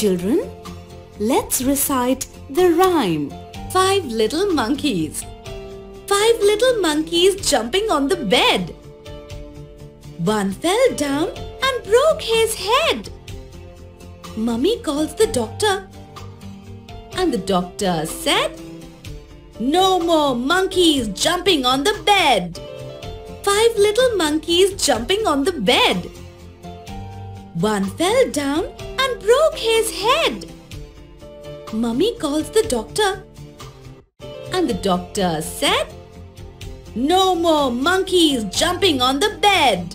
Children, let's recite the rhyme. Five little monkeys. Five little monkeys jumping on the bed. One fell down and broke his head. Mummy calls the doctor. And the doctor said, No more monkeys jumping on the bed. Five little monkeys jumping on the bed. One fell down his head. Mummy calls the doctor. And the doctor said, No more monkeys jumping on the bed.